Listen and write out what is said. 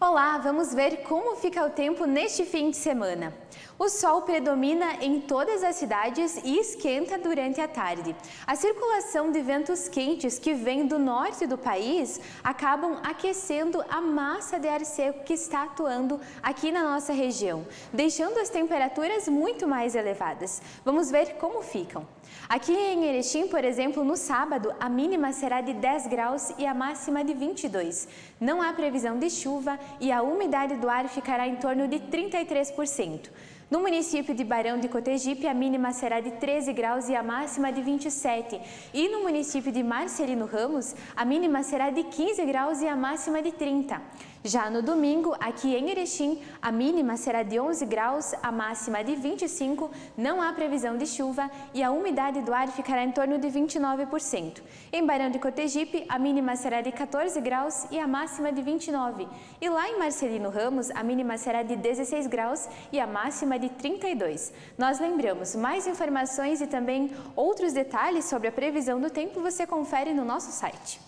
Olá, vamos ver como fica o tempo neste fim de semana. O sol predomina em todas as cidades e esquenta durante a tarde. A circulação de ventos quentes que vêm do norte do país acabam aquecendo a massa de ar seco que está atuando aqui na nossa região, deixando as temperaturas muito mais elevadas. Vamos ver como ficam. Aqui em Erechim, por exemplo, no sábado, a mínima será de 10 graus e a máxima de 22. Não há previsão de chuva e a umidade do ar ficará em torno de 33%. No município de Barão de Cotegipe, a mínima será de 13 graus e a máxima de 27. E no município de Marcelino Ramos, a mínima será de 15 graus e a máxima de 30. Já no domingo, aqui em Erechim, a mínima será de 11 graus, a máxima de 25, não há previsão de chuva e a umidade do ar ficará em torno de 29%. Em Barão de Cotegipe, a mínima será de 14 graus e a máxima de 29. E lá em Marcelino Ramos, a mínima será de 16 graus e a máxima 32. Nós lembramos, mais informações e também outros detalhes sobre a previsão do tempo você confere no nosso site.